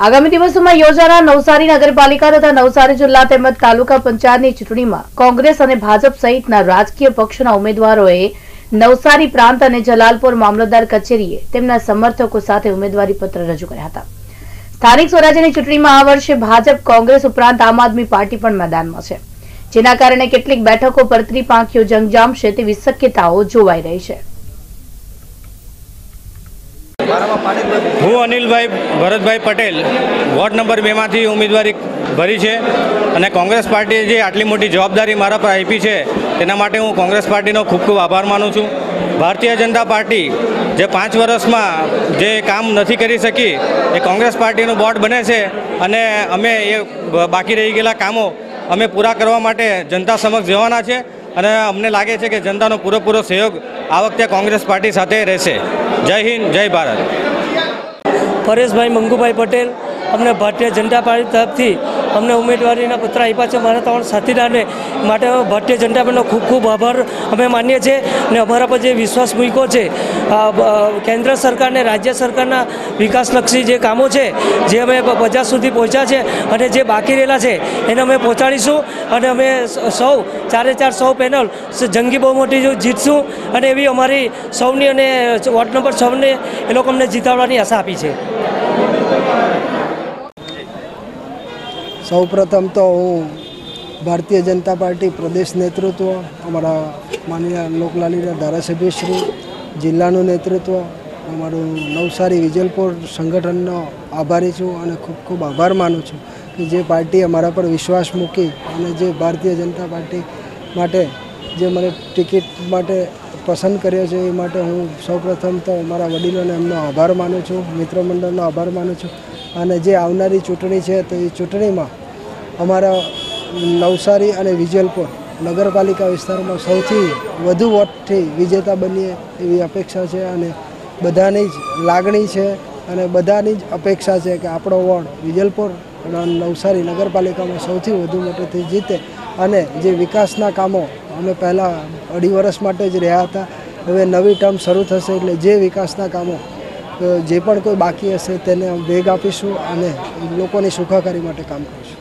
આગામી દિવસોમાં યોજાનાર નવસારી નગરપાલિકા તથા નવસારી જિલ્લા તેમજ તાલુકા પંચાયતની ચૂંટણીમાં કોંગ્રેસ અને ભાજપ સહિતના રાજકીય પક્ષના ઉમેદવારોએ નવસારી પ્રાંત અને જલાલપુર મામલતદાર કચેરીએ તેમના સમર્થકો સાથે ઉમેદવારી પત્ર રજૂ કર્યા હતા. સ્થાનિક સ્વરાજ્યની ચૂંટણીમાં આ વર્ષે ભાજપ, કોંગ્રેસ ઉપરાંત આમ આદમી પાર્ટી પણ મેદાનમાં છે. જેના કારણે કેટલીક બેઠકો પર ત્રિપાંખીઓ જંગ જામશે તેવી શક્યતાઓ જોવાઈ રહી છે. હું અનિલભાઈ ભરતભાઈ પટેલ વોર્ડ નંબર બેમાંથી ઉમેદવારી ભરી છે અને કોંગ્રેસ પાર્ટીએ જે આટલી મોટી જવાબદારી મારા પર આપી છે, તેના માટે હું કોંગ્રેસ પાર્ટીનો ખૂબ ખૂબ આભાર માનું છું. ભારતીય જનતા પાર્ટી જે પાંચ વર્ષમાં જે કામ નથી કરી શકી, એ કોંગ્રેસ પાર્ટીનું બોર્ડ બને છે અને અમે એ બાકી રહી ગયેલા કામો અમે પૂરા કરવા માટે જનતા સમક્ષ જવાના છે અને અમને લાગે છે કે જનતાનો પૂરેપૂરો સહયોગ આ વખતે કોંગ્રેસ પાર્ટી સાથે રહેશે. જય હિન્દ, જય ભારત. પરેશભાઈ મંગુભાઈ પટેલ અમને ભારતીય જનતા પાર્ટી તરફથી અમને ઉમેદવારીના પત્ર આપ્યા છે. મારા ત્રણ સાથીદારને માટે ભારતીય જનતા પાર્ટીનો ખૂબ ખૂબ આભાર. અમે માનીએ છીએ અને અમારા પર જે વિશ્વાસ મૂક્યો છે કેન્દ્ર સરકારને, રાજ્ય સરકારના વિકાસલક્ષી જે કામો છે, જે અમે બજાર સુધી પહોંચ્યા છે અને જે બાકી રહેલા છે, એને અમે પહોંચાડીશું અને અમે સૌ ચારે ચાર સૌ પેનલ જંગી બહુમતી જીતશું અને એવી અમારી સૌની અને વોર્ડ નંબર સૌને એ લોકો અમને જીતાડવાની આશા આપી છે. સૌપ્રથમ તો હું ભારતીય જનતા પાર્ટી પ્રદેશ નેતૃત્વ, અમારા માનનીય લોકલાલીના ધારાસભ્યશ્રી જિલ્લાનું નેતૃત્વ, અમારું નવસારી વિજલપુર સંગઠનનો આભારી છું અને ખૂબ ખૂબ આભાર માનું છું કે જે પાર્ટીએ મારા પર વિશ્વાસ મૂકી અને જે ભારતીય જનતા પાર્ટી માટે જે મને ટિકિટ માટે પસંદ કર્યો છે એ માટે હું સૌપ્રથમ તો મારા વડીલોને એમનો આભાર માનું છું મિત્ર મંડળનો આભાર માનું છું અને જે આવનારી ચૂંટણી છે તો એ ચૂંટણીમાં અમારા નવસારી અને વિજલપુર નગરપાલિકા વિસ્તારમાં સૌથી વધુ વોટથી વિજેતા બનીએ એવી અપેક્ષા છે અને બધાની જ લાગણી છે અને બધાની જ અપેક્ષા છે કે આપણો વોર્ડ વિજલપુર નવસારી નગરપાલિકામાં સૌથી વધુ મોટેથી જીતે અને જે વિકાસના કામો અમે પહેલાં અઢી વર્ષ માટે જ રહ્યા હતા, હવે નવી ટર્મ શરૂ થશે એટલે જે વિકાસના કામો જે પણ કોઈ બાકી હશે તેને વેગ આપીશું અને લોકોની સુખાકારી માટે કામ કરીશું.